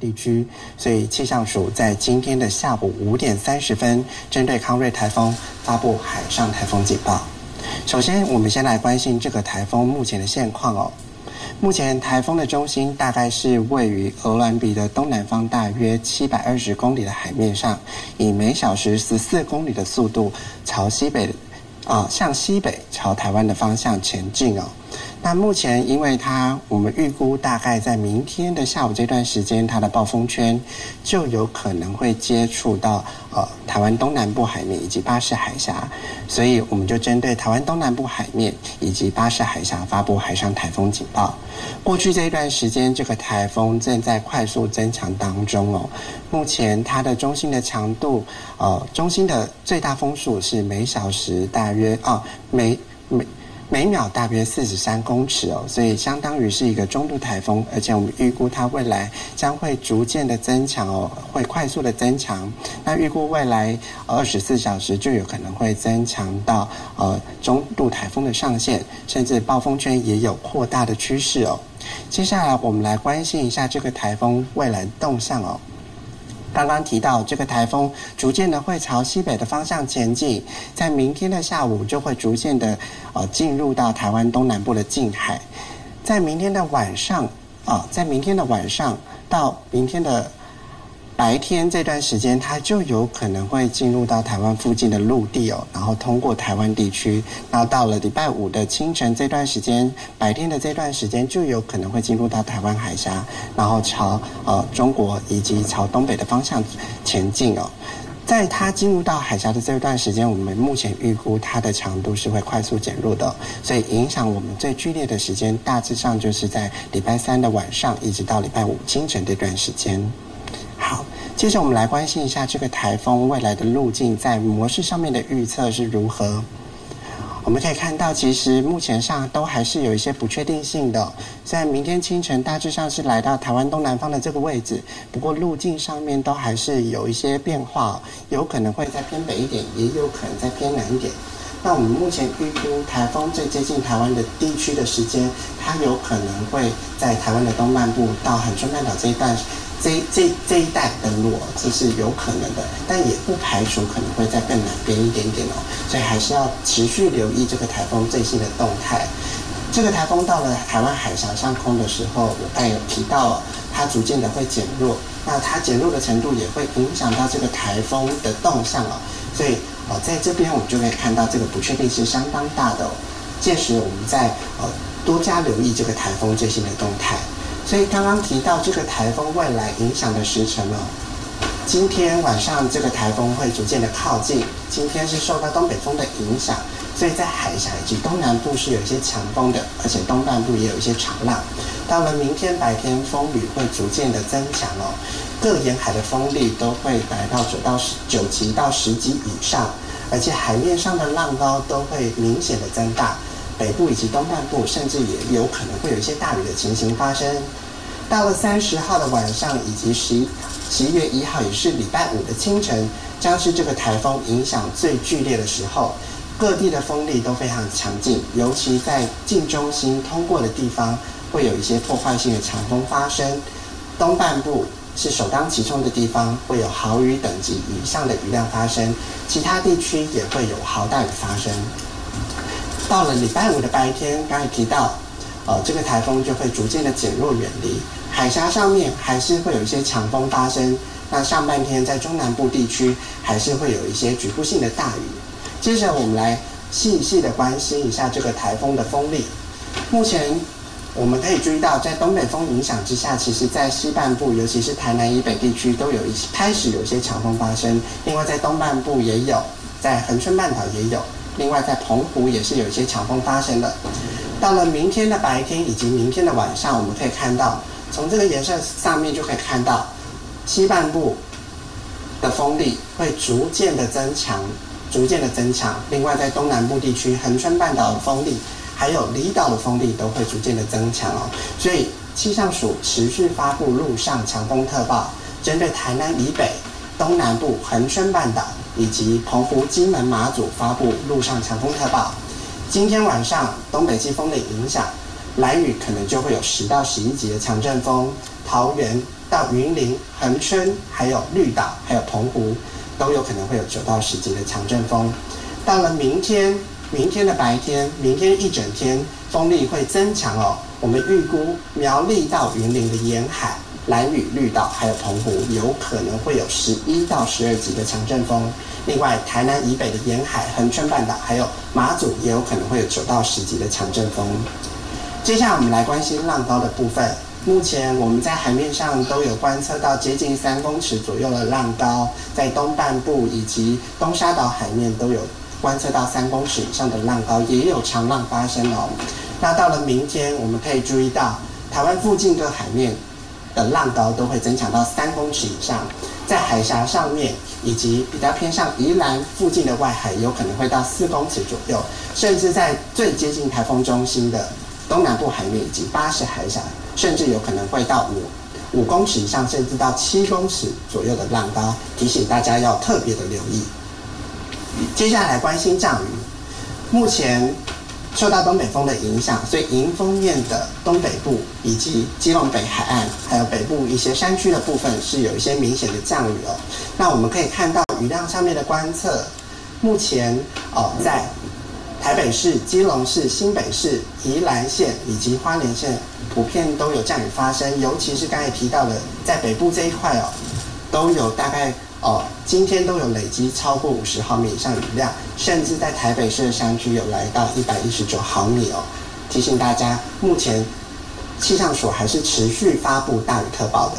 地区，所以气象署在今天的下午五点三十分，针对康瑞台风发布海上台风警报。首先，我们先来关心这个台风目前的现况哦。目前台风的中心大概是位于鹅銮鼻的东南方，大约七百二十公里的海面上，以每小时十四公里的速度朝西北，啊，向西北朝台湾的方向前进哦。那目前，因为它我们预估大概在明天的下午这段时间，它的暴风圈就有可能会接触到呃台湾东南部海面以及巴士海峡，所以我们就针对台湾东南部海面以及巴士海峡发布海上台风警报。过去这一段时间，这个台风正在快速增强当中哦。目前它的中心的强度，呃，中心的最大风速是每小时大约啊每每。每秒大约四十三公尺哦，所以相当于是一个中度台风，而且我们预估它未来将会逐渐的增强哦，会快速的增强。那预估未来二十四小时就有可能会增强到呃中度台风的上限，甚至暴风圈也有扩大的趋势哦。接下来我们来关心一下这个台风未来动向哦。刚刚提到，这个台风逐渐的会朝西北的方向前进，在明天的下午就会逐渐的呃进入到台湾东南部的近海，在明天的晚上啊，在明天的晚上到明天的。白天这段时间，它就有可能会进入到台湾附近的陆地哦，然后通过台湾地区，然后到了礼拜五的清晨这段时间，白天的这段时间就有可能会进入到台湾海峡，然后朝呃中国以及朝东北的方向前进哦。在它进入到海峡的这段时间，我们目前预估它的强度是会快速减弱的，所以影响我们最剧烈的时间大致上就是在礼拜三的晚上一直到礼拜五清晨这段时间。接着我们来关心一下这个台风未来的路径，在模式上面的预测是如何。我们可以看到，其实目前上都还是有一些不确定性的。在明天清晨大致上是来到台湾东南方的这个位置，不过路径上面都还是有一些变化，有可能会再偏北一点，也有可能再偏南一点。那我们目前预估台风最接近台湾的地区的时间，它有可能会在台湾的东半部到恒春半岛这一段。这这这一带登陆，这是有可能的，但也不排除可能会在更南边一点点哦，所以还是要持续留意这个台风最新的动态。这个台风到了台湾海峡上空的时候，我刚有提到，它逐渐的会减弱，那它减弱的程度也会影响到这个台风的动向哦，所以哦，在这边我们就可以看到这个不确定性相当大的哦，届时我们再呃多加留意这个台风最新的动态。所以刚刚提到这个台风未来影响的时程了，今天晚上这个台风会逐渐的靠近，今天是受到东北风的影响，所以在海峡以及东南部是有一些强风的，而且东半部也有一些长浪。到了明天白天，风雨会逐渐的增强哦，各沿海的风力都会来到九到十九级到十级以上，而且海面上的浪高都会明显的增大。北部以及东半部，甚至也有可能会有一些大雨的情形发生。到了三十号的晚上，以及十十一月一号，也是礼拜五的清晨，将是这个台风影响最剧烈的时候。各地的风力都非常强劲，尤其在近中心通过的地方，会有一些破坏性的强风发生。东半部是首当其冲的地方，会有豪雨等级以上的雨量发生，其他地区也会有豪大雨发生。到了礼拜五的白天，刚才提到，呃，这个台风就会逐渐的减弱远离海峡上面，还是会有一些强风发生。那上半天在中南部地区，还是会有一些局部性的大雨。接着我们来细细的关心一下这个台风的风力。目前我们可以注意到，在东北风影响之下，其实在西半部，尤其是台南以北地区，都有一些开始有一些强风发生。另外在东半部也有，在恒春半岛也有。另外，在澎湖也是有一些强风发生的。到了明天的白天以及明天的晚上，我们可以看到，从这个颜色上面就可以看到，西半部的风力会逐渐的增强，逐渐的增强。另外，在东南部地区，恒春半岛的风力，还有离岛的风力都会逐渐的增强哦。所以，气象署持续发布陆上强风特报，针对台南以北、东南部、恒春半岛。以及澎湖、金门、马祖发布陆上强风特报。今天晚上东北季风的影响，蓝雨可能就会有十到十一级的强阵风。桃园、到云林、恒春，还有绿岛，还有澎湖，都有可能会有九到十级的强阵风。到了明天，明天的白天，明天一整天风力会增强哦。我们预估苗栗到云林的沿海。蓝屿、绿岛还有澎湖，有可能会有十一到十二级的强阵风。另外，台南以北的沿海、恒春半岛还有马祖，也有可能会有九到十级的强阵风。接下来，我们来关心浪高的部分。目前我们在海面上都有观测到接近三公尺左右的浪高，在东半部以及东沙岛海面都有观测到三公尺以上的浪高，也有长浪发生哦。那到了明天，我们可以注意到台湾附近的海面。的浪高都会增强到三公尺以上，在海峡上面以及比较偏向宜兰附近的外海，有可能会到四公尺左右，甚至在最接近台风中心的东南部海面以及巴士海峡，甚至有可能会到五五公尺以上，甚至到七公尺左右的浪高，提醒大家要特别的留意。接下来关心降雨，目前。受到东北风的影响，所以迎风面的东北部以及基隆北海岸，还有北部一些山区的部分是有一些明显的降雨哦。那我们可以看到雨量上面的观测，目前哦在台北市、基隆市、新北市、宜兰县以及花莲县，普遍都有降雨发生，尤其是刚才提到的在北部这一块哦，都有大概。哦，今天都有累积超过五十毫米以上雨量，甚至在台北市的山区有来到一百一十九毫米哦。提醒大家，目前气象所还是持续发布大雨特报的。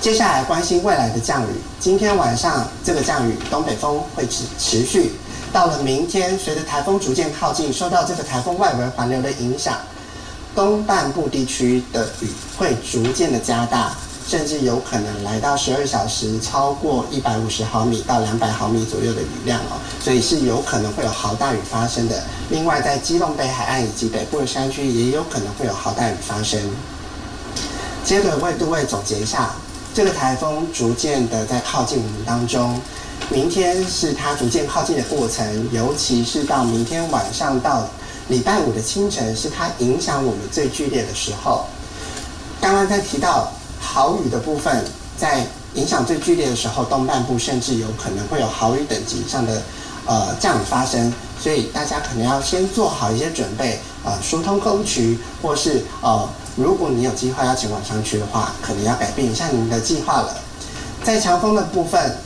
接下来关心未来的降雨，今天晚上这个降雨东北风会持持续，到了明天，随着台风逐渐靠近，受到这个台风外围环流的影响，东半部地区的雨会逐渐的加大。甚至有可能来到十二小时超过一百五十毫米到两百毫米左右的雨量哦，所以是有可能会有豪大雨发生的。另外，在基隆北海岸以及北部的山区也有可能会有豪大雨发生。接着为各位总结一下，这个台风逐渐的在靠近我们当中，明天是它逐渐靠近的过程，尤其是到明天晚上到礼拜五的清晨，是它影响我们最剧烈的时候。刚刚在提到。豪雨的部分，在影响最剧烈的时候，东半部甚至有可能会有豪雨等级以上的呃降雨发生，所以大家可能要先做好一些准备，呃，疏通沟渠，或是呃，如果你有计划要前往山区的话，可能要改变一下您的计划了。在强风的部分。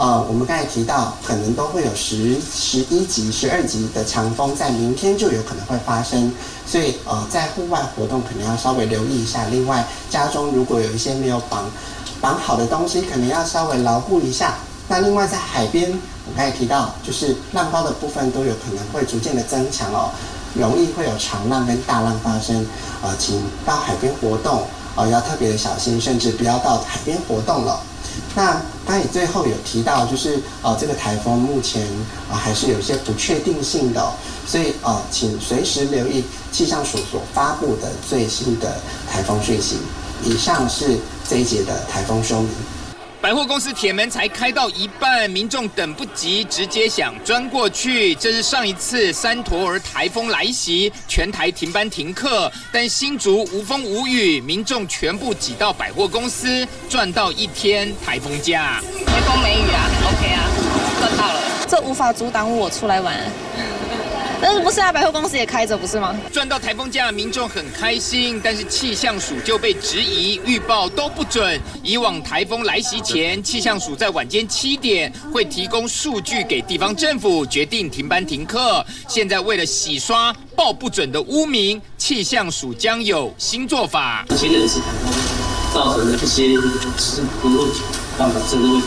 呃，我们刚才提到，可能都会有十、十一级、十二级的强风，在明天就有可能会发生，所以呃，在户外活动可能要稍微留意一下。另外，家中如果有一些没有绑绑好的东西，可能要稍微牢固一下。那另外，在海边，我刚才提到，就是浪高的部分都有可能会逐渐的增强哦，容易会有长浪跟大浪发生。呃，请到海边活动，呃，要特别的小心，甚至不要到海边活动了。那刚才最后有提到，就是呃，这个台风目前啊还是有些不确定性的，所以呃，请随时留意气象署所发布的最新的台风讯息。以上是这一节的台风说明。百货公司铁门才开到一半，民众等不及，直接想钻过去。这是上一次三陀儿台风来袭，全台停班停课，但新竹无风无雨，民众全部挤到百货公司，赚到一天台风假。没风没雨啊，OK 啊，赚到了。这无法阻挡我出来玩。但是不是啊？百货公司也开着，不是吗？赚到台风假，民众很开心，但是气象署就被质疑预报都不准。以往台风来袭前，气象署在晚间七点会提供数据给地方政府，决定停班停课。现在为了洗刷报不准的污名，气象署将有新做法。前两次台风造成的一些事故问题，让这个问题。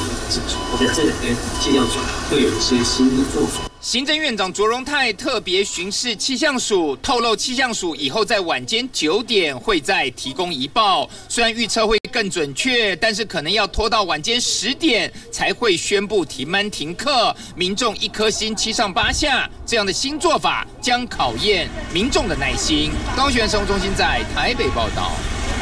我在这里边气象署会有一些新的做法。行政院长卓荣泰特别巡视气象署，透露气象署以后在晚间九点会再提供一报。虽然预测会更准确，但是可能要拖到晚间十点才会宣布停班停课。民众一颗心七上八下，这样的新做法将考验民众的耐心。高雄生活中心在台北报道。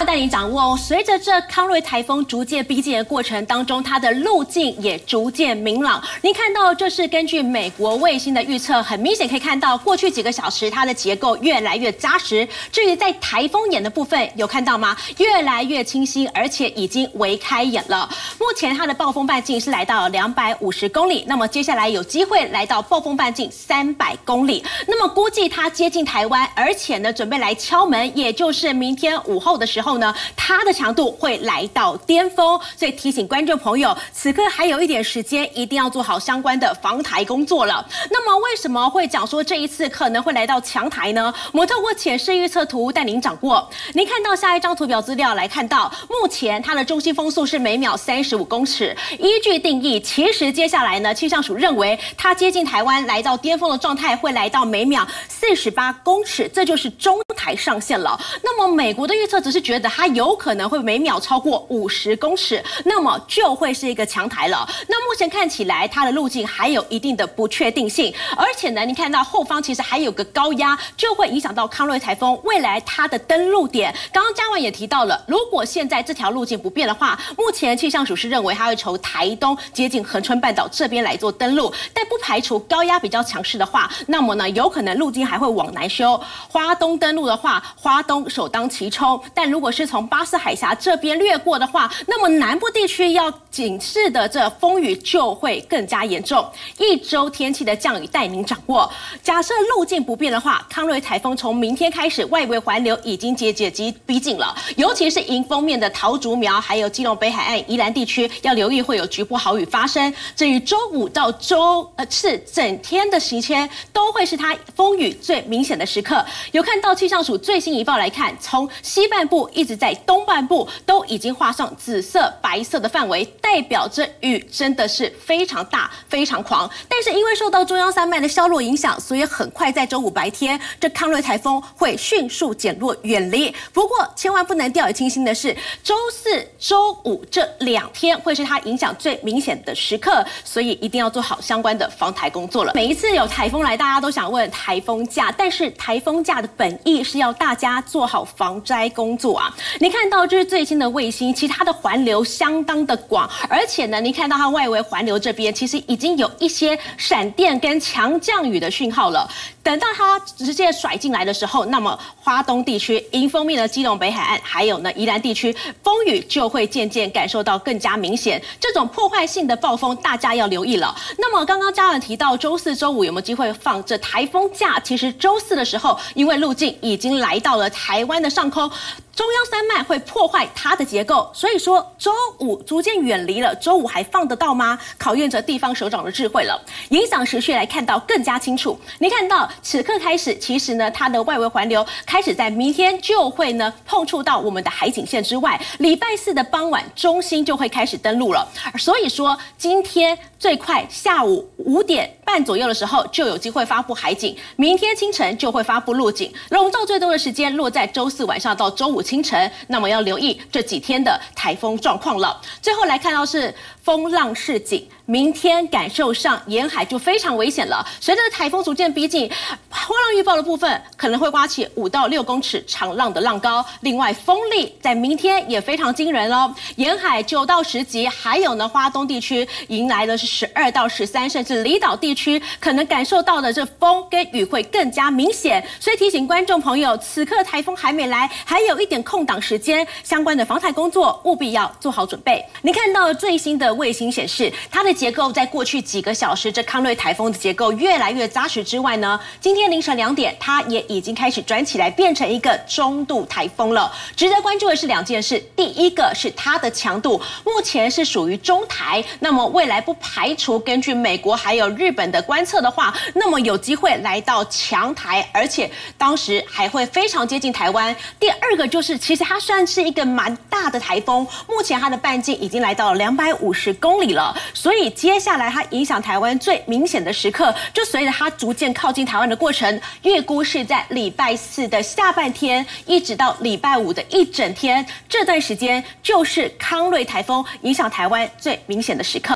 带您掌握哦，随着这康瑞台风逐渐逼近的过程当中，它的路径也逐渐明朗。您看到，这是根据美国卫星的预测，很明显可以看到，过去几个小时它的结构越来越扎实。至于在台风眼的部分，有看到吗？越来越清晰，而且已经微开眼了。目前它的暴风半径是来到两百五十公里，那么接下来有机会来到暴风半径三百公里。那么估计它接近台湾，而且呢准备来敲门，也就是明天午后的时候后呢，它的强度会来到巅峰。所以提醒观众朋友，此刻还有一点时间，一定要做好相关的防台工作了。那么为什么会讲说这一次可能会来到强台呢？我们透过浅视预测图带您掌握。您看到下一张图表资料来看到，目前它的中心风速是每秒三十五公尺。依据定义，其实接下来呢，气象署认为它接近台湾来到巅峰的状态会来到每秒四十八公尺，这就是中台上限了。那么美国的预测只是觉得它有可能会每秒超过五十公尺，那么就会是一个强台了。那目前看起来它的路径还有一定的不确定性，而且呢，你看到后方其实还有个高压，就会影响到康瑞台风未来它的登陆点。刚刚嘉文也提到了，如果现在这条路径不变的话，目前气象署是认为它会从台东接近恒春半岛这边来做登陆，但不排除高压比较强势的话，那么呢，有可能路径还会往南修。花东登陆的话，花东首当其冲。但如如果是从巴士海峡这边掠过的话，那么南部地区要警示的这风雨就会更加严重。一周天气的降雨带您掌握。假设路径不变的话，康瑞台风从明天开始外围环流已经节节逼逼近了，尤其是迎风面的桃竹苗还有基隆北海岸宜兰地区要留意会有局部豪雨发生。至于周五到周呃是整天的时间，都会是它风雨最明显的时刻。有看到气象署最新一报来看，从西半部一直在东半部都已经画上紫色、白色的范围，代表着雨真的是非常大、非常狂。但是因为受到中央山脉的消弱影响，所以很快在周五白天，这康瑞台风会迅速减弱远离。不过千万不能掉以轻心的是，周四周五这两天会是它影响最明显的时刻，所以一定要做好相关的防台工作了。每一次有台风来，大家都想问台风假，但是台风假的本意是要大家做好防灾工作啊。你看到这是最新的卫星，其实它的环流相当的广，而且呢，您看到它外围环流这边其实已经有一些闪电跟强降雨的讯号了。等到它直接甩进来的时候，那么华东地区迎风面的基隆北海岸，还有呢宜兰地区风雨就会渐渐感受到更加明显。这种破坏性的暴风，大家要留意了。那么刚刚嘉文提到周四周五有没有机会放这台风假？其实周四的时候，因为路径已经来到了台湾的上空。中央山脉会破坏它的结构，所以说周五逐渐远离了，周五还放得到吗？考验着地方首长的智慧了。影响时序来看到更加清楚。你看到此刻开始，其实呢，它的外围环流开始在明天就会呢碰触到我们的海景线之外，礼拜四的傍晚中心就会开始登陆了。所以说今天最快下午五点半左右的时候就有机会发布海警，明天清晨就会发布陆警，笼罩最多的时间落在周四晚上到周五。清晨，那么要留意这几天的台风状况了。最后来看到是风浪市警，明天感受上沿海就非常危险了。随着台风逐渐逼近，波浪预报的部分可能会刮起五到六公尺长浪的浪高。另外，风力在明天也非常惊人哦，沿海九到十级，还有呢，花东地区迎来的是十二到十三，甚至离岛地区区可能感受到的这风跟雨会更加明显。所以提醒观众朋友，此刻台风还没来，还有一点。空档时间相关的防台工作务必要做好准备。您看到最新的卫星显示，它的结构在过去几个小时，这康瑞台风的结构越来越扎实之外呢，今天凌晨两点，它也已经开始转起来，变成一个中度台风了。值得关注的是两件事，第一个是它的强度，目前是属于中台，那么未来不排除根据美国还有日本的观测的话，那么有机会来到强台，而且当时还会非常接近台湾。第二个就是。其实它算是一个蛮大的台风，目前它的半径已经来到了两百五十公里了，所以接下来它影响台湾最明显的时刻，就随着它逐渐靠近台湾的过程，预估是在礼拜四的下半天，一直到礼拜五的一整天，这段时间就是康瑞台风影响台湾最明显的时刻。